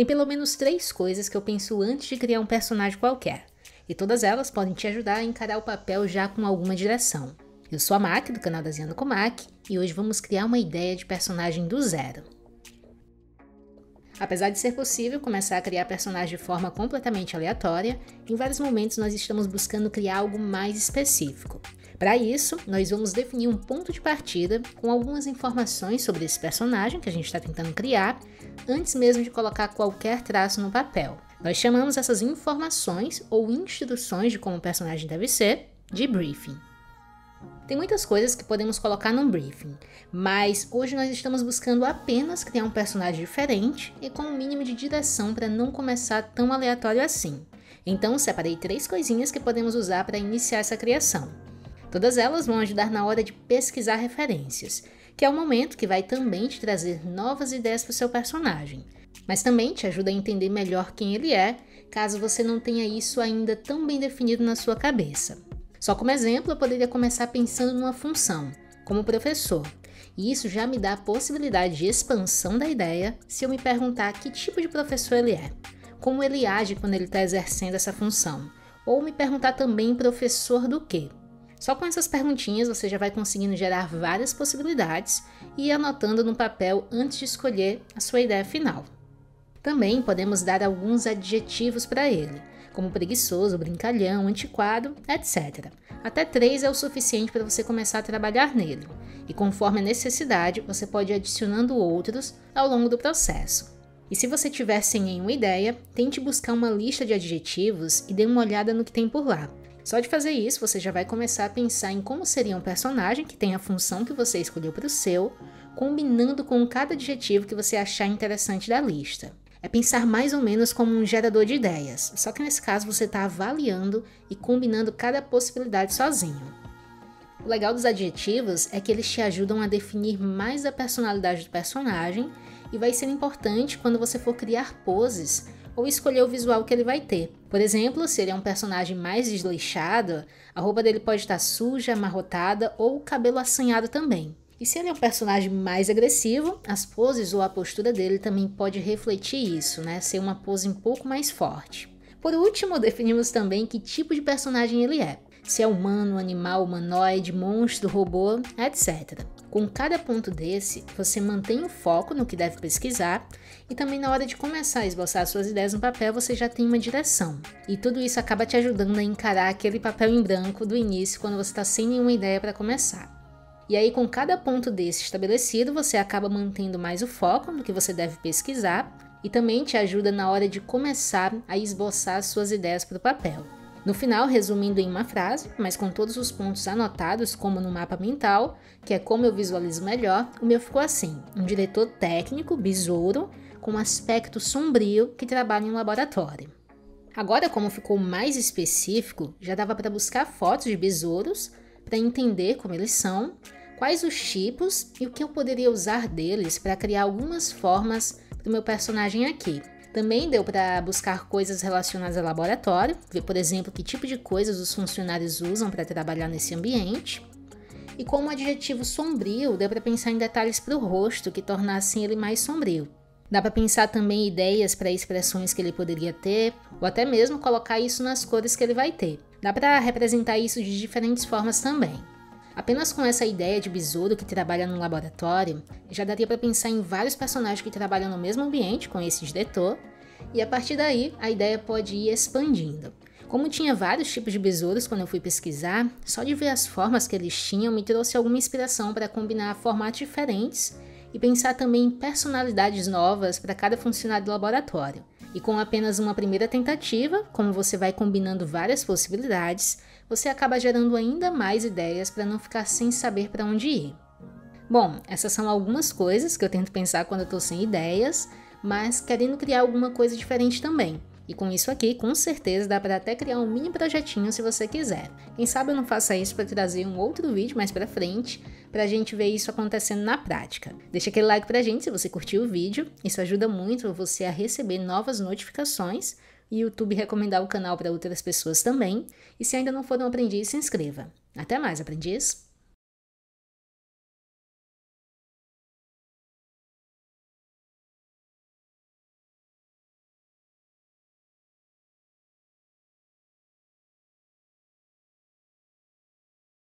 Tem pelo menos três coisas que eu penso antes de criar um personagem qualquer, e todas elas podem te ajudar a encarar o papel já com alguma direção. Eu sou a Mac, do canal da Ziano Comac, e hoje vamos criar uma ideia de personagem do zero. Apesar de ser possível começar a criar personagens de forma completamente aleatória, em vários momentos nós estamos buscando criar algo mais específico. Para isso, nós vamos definir um ponto de partida com algumas informações sobre esse personagem que a gente está tentando criar, antes mesmo de colocar qualquer traço no papel. Nós chamamos essas informações ou instruções de como o personagem deve ser de briefing. Tem muitas coisas que podemos colocar num briefing, mas hoje nós estamos buscando apenas criar um personagem diferente e com um mínimo de direção para não começar tão aleatório assim. Então separei três coisinhas que podemos usar para iniciar essa criação. Todas elas vão ajudar na hora de pesquisar referências, que é o momento que vai também te trazer novas ideias para o seu personagem, mas também te ajuda a entender melhor quem ele é, caso você não tenha isso ainda tão bem definido na sua cabeça. Só como exemplo, eu poderia começar pensando numa função, como professor, e isso já me dá a possibilidade de expansão da ideia se eu me perguntar que tipo de professor ele é, como ele age quando ele está exercendo essa função, ou me perguntar também professor do quê. Só com essas perguntinhas você já vai conseguindo gerar várias possibilidades e ir anotando no papel antes de escolher a sua ideia final. Também podemos dar alguns adjetivos para ele, como preguiçoso, brincalhão, antiquado, etc. Até três é o suficiente para você começar a trabalhar nele, e conforme a necessidade, você pode ir adicionando outros ao longo do processo. E se você tiver sem nenhuma ideia, tente buscar uma lista de adjetivos e dê uma olhada no que tem por lá. Só de fazer isso, você já vai começar a pensar em como seria um personagem que tem a função que você escolheu para o seu, combinando com cada adjetivo que você achar interessante da lista é pensar mais ou menos como um gerador de ideias, só que nesse caso você está avaliando e combinando cada possibilidade sozinho. O legal dos adjetivos é que eles te ajudam a definir mais a personalidade do personagem e vai ser importante quando você for criar poses ou escolher o visual que ele vai ter. Por exemplo, se ele é um personagem mais desleixado, a roupa dele pode estar suja, amarrotada ou o cabelo assanhado também. E se ele é um personagem mais agressivo, as poses ou a postura dele também pode refletir isso, né? Ser uma pose um pouco mais forte. Por último, definimos também que tipo de personagem ele é. Se é humano, animal, humanoide, monstro, robô, etc. Com cada ponto desse, você mantém o foco no que deve pesquisar e também na hora de começar a esboçar suas ideias no papel, você já tem uma direção. E tudo isso acaba te ajudando a encarar aquele papel em branco do início quando você está sem nenhuma ideia para começar. E aí, com cada ponto desse estabelecido, você acaba mantendo mais o foco no que você deve pesquisar e também te ajuda na hora de começar a esboçar suas ideias para o papel. No final, resumindo em uma frase, mas com todos os pontos anotados, como no mapa mental, que é como eu visualizo melhor, o meu ficou assim: um diretor técnico, besouro, com um aspecto sombrio que trabalha em um laboratório. Agora, como ficou mais específico, já dava para buscar fotos de besouros para entender como eles são quais os tipos e o que eu poderia usar deles para criar algumas formas do meu personagem aqui. Também deu para buscar coisas relacionadas ao laboratório, ver, por exemplo, que tipo de coisas os funcionários usam para trabalhar nesse ambiente. E como adjetivo sombrio, deu para pensar em detalhes para o rosto que tornassem ele mais sombrio. Dá para pensar também ideias para expressões que ele poderia ter, ou até mesmo colocar isso nas cores que ele vai ter. Dá para representar isso de diferentes formas também. Apenas com essa ideia de besouro que trabalha no laboratório, já daria para pensar em vários personagens que trabalham no mesmo ambiente com esse diretor, e a partir daí a ideia pode ir expandindo. Como tinha vários tipos de besouros quando eu fui pesquisar, só de ver as formas que eles tinham me trouxe alguma inspiração para combinar formatos diferentes e pensar também em personalidades novas para cada funcionário do laboratório. E com apenas uma primeira tentativa, como você vai combinando várias possibilidades, você acaba gerando ainda mais ideias para não ficar sem saber para onde ir. Bom, essas são algumas coisas que eu tento pensar quando eu estou sem ideias, mas querendo criar alguma coisa diferente também. E com isso aqui, com certeza dá para até criar um mini projetinho se você quiser. Quem sabe eu não faça isso para trazer um outro vídeo mais para frente, para a gente ver isso acontecendo na prática. Deixa aquele like pra gente se você curtiu o vídeo, isso ajuda muito você a receber novas notificações e YouTube recomendar o canal para outras pessoas também. E se ainda não for um aprendiz, se inscreva. Até mais, aprendiz!